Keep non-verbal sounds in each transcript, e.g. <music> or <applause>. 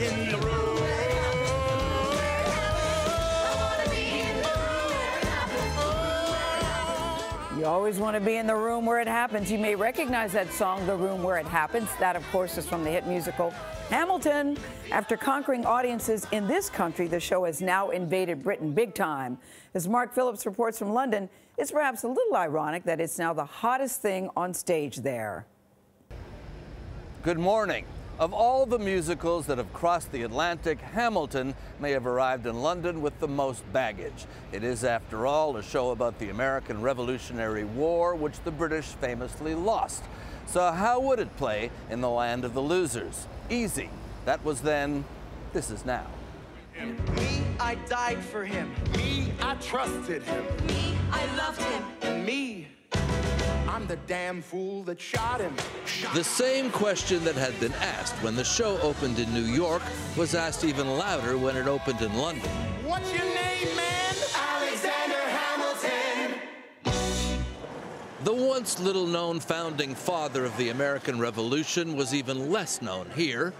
in the room. You always want to be in the room where it happens. You may recognize that song, The Room Where It Happens. That, of course, is from the hit musical Hamilton. After conquering audiences in this country, the show has now invaded Britain big time. As Mark Phillips reports from London, it's perhaps a little ironic that it's now the hottest thing on stage there. Good morning. Of all the musicals that have crossed the Atlantic, Hamilton may have arrived in London with the most baggage. It is, after all, a show about the American Revolutionary War, which the British famously lost. So, how would it play in the land of the losers? Easy. That was then, this is now. Me, I died for him. Me, I trusted him. Me, I loved him. And me, I'm the damn fool that shot him. The same question that had been asked when the show opened in New York was asked even louder when it opened in London. What's your name, man? Alexander Hamilton. The once little known founding father of the American Revolution was even less known here.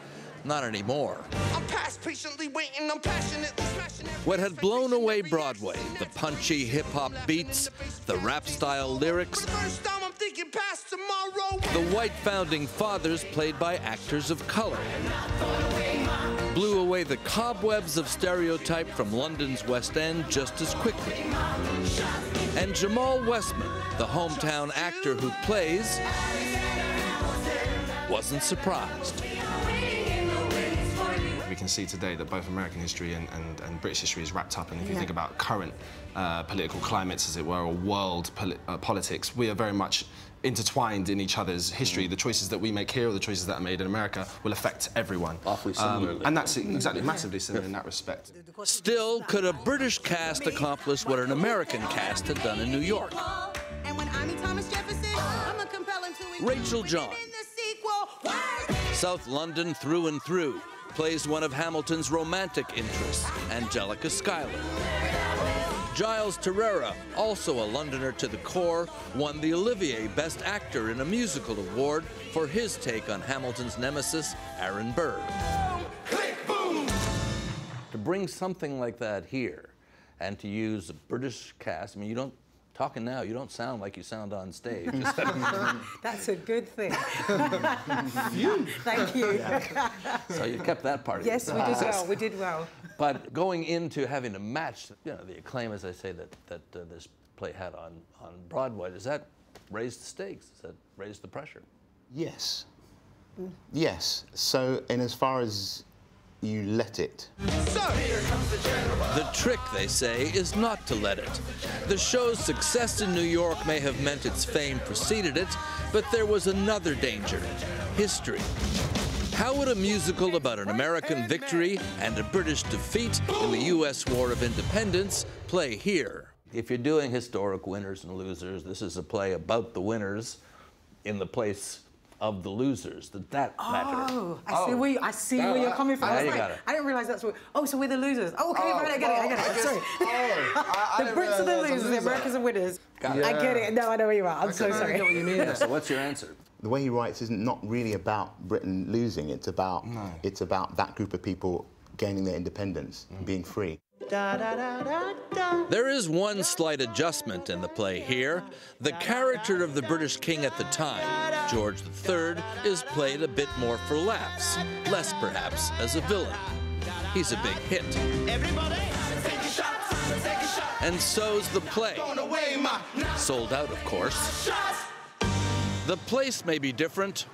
Not anymore. I'm past patiently waiting, I'm passionately smashing What had blown away Broadway, the punchy hip hop beats, the rap style lyrics, Tomorrow. the white founding fathers played by actors of color. Blew away the cobwebs of stereotype from London's West End just as quickly. And Jamael Westman, the hometown actor who plays, wasn't surprised. We can see today that both American history and, and, and British history is wrapped up. And if you Yeah. think about current uh, political climates, as it were, or world poli uh, politics, we are very much intertwined in each other's history. The choices that we make here or the choices that are made in America will affect everyone. Um, Awfully similarly. and that's exactly massively similar in that respect. Still, could a British cast accomplish what an American cast had done in New York? And when I meet Thomas Jefferson, I'm a compelling to Rachel John. In the sequel, what? South London through and through, plays one of Hamilton's romantic interests, Angelica Schuyler. Giles Terrera, also a Londoner to the core, won the Olivier Best Actor in a Musical Award for his take on Hamilton's nemesis, Aaron Burr. To bring something like that here and to use a British cast, I mean, you don't, talking now, you don't sound like you sound on stage. <laughs> That's a good thing. Thank you. <laughs> so you kept that part of it. Yes, we did well. We <laughs> did well. But going into having to match, you know, the acclaim, as I say, that that uh, this play had on on Broadway, does that raise the stakes? Does that raise the pressure? Yes. Yes. So, in as far as you let it, The trick, they say, is not to let it. The show's success in New York may have meant its fame preceded it, but there was another danger history. How would a musical about an American victory and a British defeat in the U.S. War of Independence play here? If you're doing historic winners and losers, this is a play about the winners in the place of the losers. That that oh, matter. Oh, I see oh. where you, I see where you're oh, coming from. Now I, was like. I didn't realize that's what. Oh, so we're the losers. Oh, okay, right, I get it. I get it. Sorry. <laughs> the Brits are the losers. The Americans are winners. I get it. No, I know where you are. I'm so sorry. Yeah, so what's your answer? the way he writes isn't not really about Britain losing. It's about it's about that group of people gaining their independence, and mm. being free. There is one slight adjustment in the play here. The character of the British king at the time, George III, is played a bit more for laughs, less perhaps as a villain. He's a big hit. And so's the play. Sold out, of course. The place may be different,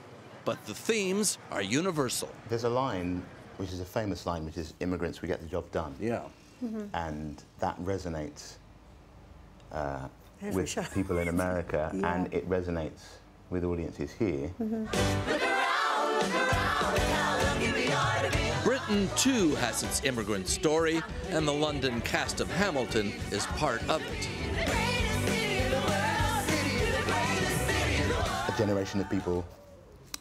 but the themes are universal. There's a line, which is a famous line, which is "Immigrants, we get the job done," Yeah. And that resonates uh, with show. people in America, <laughs> Yeah. and it resonates with audiences here. Britain, too, has its immigrant story, and the London cast of Hamilton is part of it. a generation of people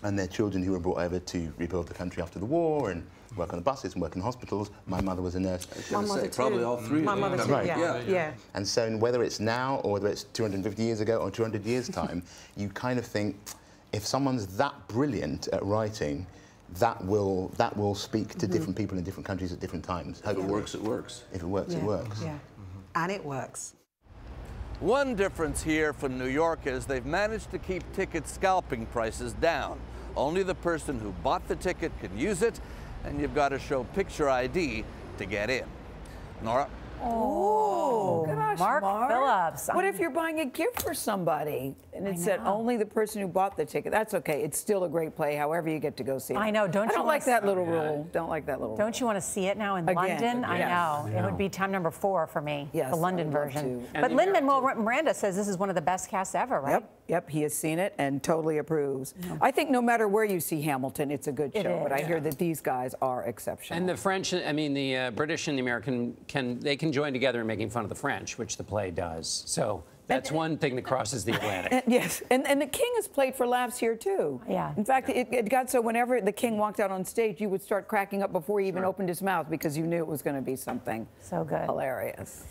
and their children who were brought over to rebuild the country after the war and work on the buses and work in hospitals. My mother was a nurse. My mother too. probably all three My them. mother too. right. Yeah. Yeah, Yeah. And so whether it's now or whether it's 250 years ago or 200 years' <laughs> time, you kind of think, if someone's that brilliant at writing, that will that will speak to mm-hmm. different people in different countries at different times. If it works, it works. If it works, it works. Yeah. Mm-hmm. And it works. One difference here from New York is they've managed to keep ticket scalping prices down. Only the person who bought the ticket can use it, and you've got to show picture ID to get in. Norah? Oh, gosh, Mark Mark. Phillips. What if you're buying a gift for somebody and it said only the person who bought the ticket? That's okay. It's still a great play. However, you get to go see it. I know, don't I you don't like that s- little rule. Don't like that little. Don't you want to see it now in Again, London? I yes. know. It would be time number four for me, Yes, the London version. But Lin Manuel Miranda says this is one of the best casts ever, right? Yep, yep. He has seen it and totally approves. I think no matter where you see Hamilton, it's a good It show. But I is. hear that these guys are exceptional. And the French, I mean, the uh, British and the American can they can join together in making fun of the French, which the play does. So that's one thing that crosses the Atlantic. And- yes, and, and the king has played for laughs here too. Yeah. In fact, it, it got so whenever the king walked out on stage, you would start cracking up before he even opened his mouth because you knew it was going to be something So good. hilarious.